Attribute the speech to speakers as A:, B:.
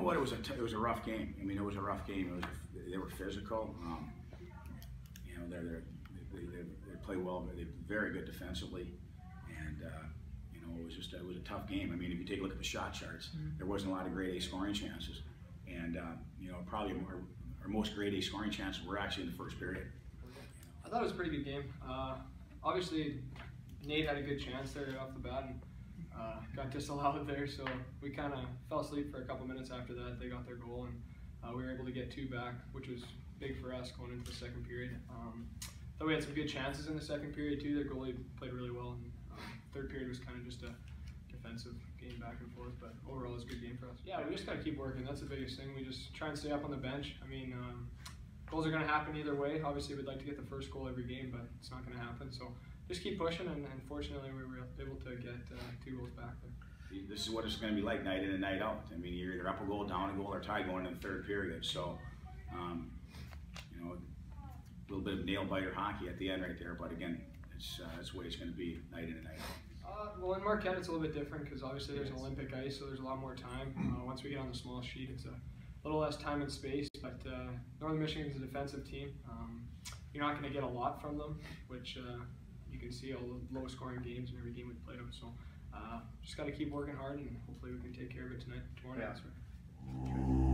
A: know what? It was a t- it was a rough game. I mean, it was a rough game. It was a, they were physical. Um, you know, they're, they're they, they, they play well. They're very good defensively, and uh, you know, it was just it was a tough game. I mean, if you take a look at the shot charts, there wasn't a lot of grade A scoring chances, and uh, you know, probably our, our most grade A scoring chances were actually in the first period.
B: I thought it was a pretty good game. Uh, obviously, Nate had a good chance there off the bat and uh, got disallowed there, so we kind of fell asleep for a couple minutes after that. They got their goal, and uh, we were able to get two back, which was big for us going into the second period. Um, thought we had some good chances in the second period too. Their goalie played really well, and um, third period was kind of just a defensive game back and forth. But overall, it was a good game for us. Yeah, we just got to keep working. That's the biggest thing. We just try and stay up on the bench. I mean. Um, goals are going to happen either way. Obviously, we'd like to get the first goal every game, but it's not going to happen. So just keep pushing, and, and fortunately, we were able to get uh, two goals back there.
A: This is what it's going to be like night in and night out. I mean, you're either up a goal, down a goal, or tie going in the third period. So, um, you know, a little bit of nail biter hockey at the end right there. But again, it's uh, that's the way it's going to be night in and night out.
B: Uh, well, in Marquette, it's a little bit different because obviously there's Olympic ice, so there's a lot more time. Uh, once we get on the small sheet, it's a little less time and space. But uh, Northern Michigan is a defensive team. Um, you're not going to get a lot from them, which uh, you can see all the low scoring games in every game we played them. So uh, just got to keep working hard, and hopefully we can take care of it tonight, tomorrow night.
C: Yeah.